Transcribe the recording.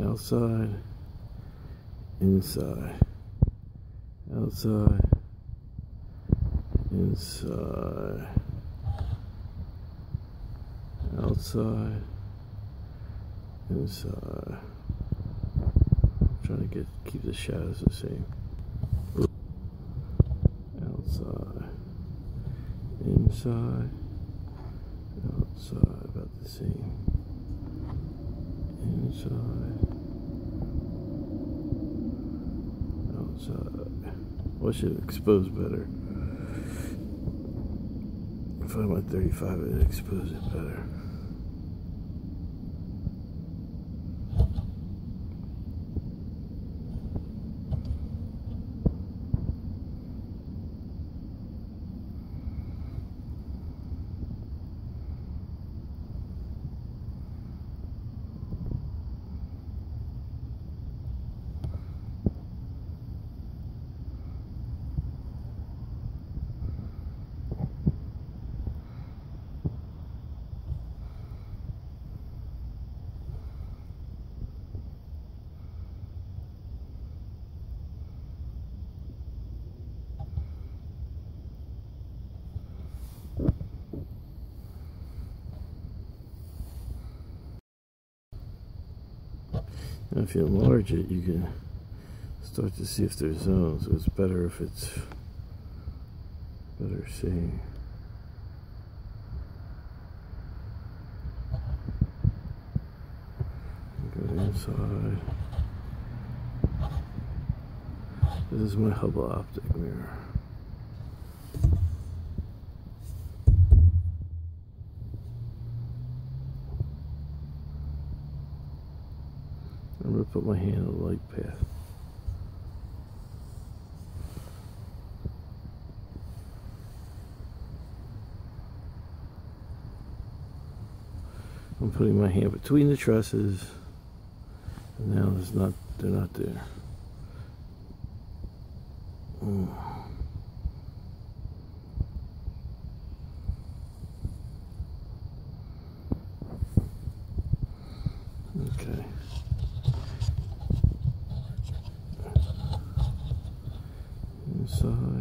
outside, inside, outside, inside, outside, inside. I'm trying to get keep the shadows the same. Outside, inside, outside, about the same. Inside, outside. What should expose better? If I went 35, it'd expose it better. If you enlarge it, you can start to see if there's zones. So it's better if it's better seeing. Go inside. This is my Hubble optic mirror. I'm going to put my hand on the light path. I'm putting my hand between the trusses and now it's not they're not there. Mm. Okay. uh,